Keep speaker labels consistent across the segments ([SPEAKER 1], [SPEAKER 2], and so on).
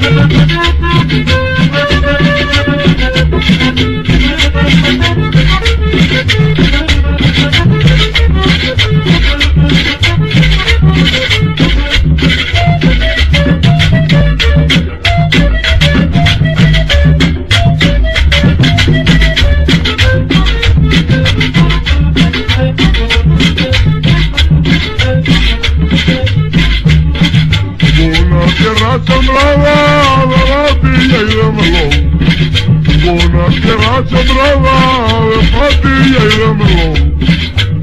[SPEAKER 1] Música tierra sembrada de patilla y de melón. Una tierra sembrada de patilla y de melón.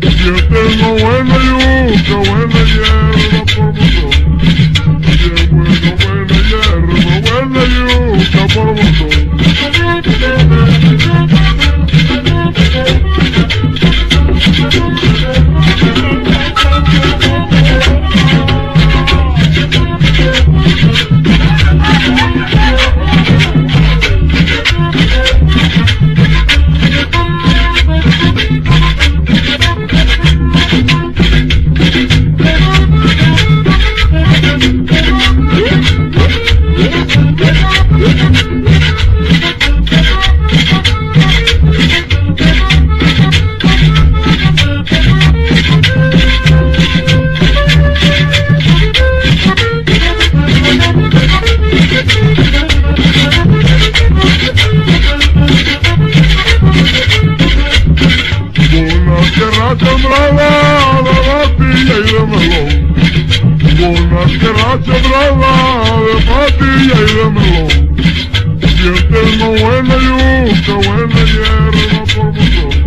[SPEAKER 1] Yo tengo buena yuca, buena hierba por montón. Bien buena yuca, buena hierba por montón.